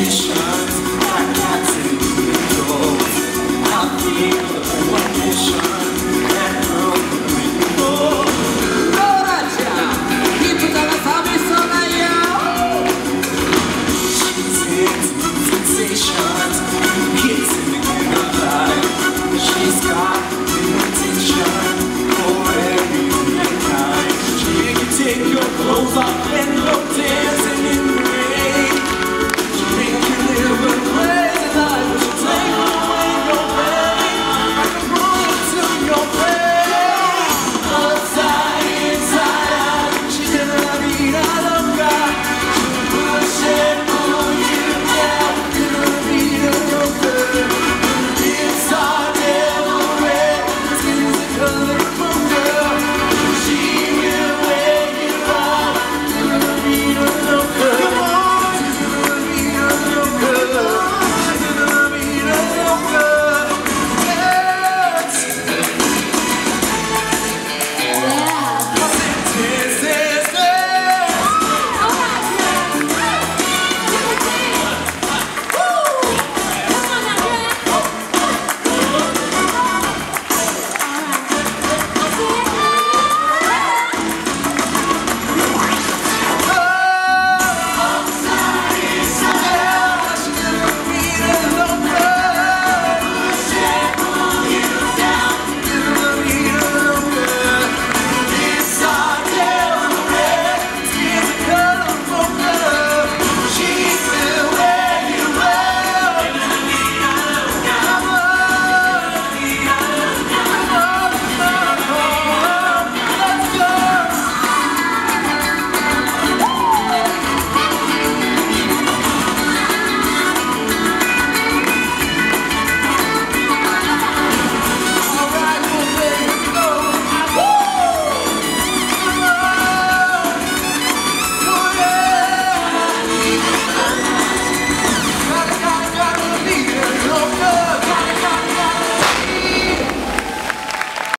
we shine.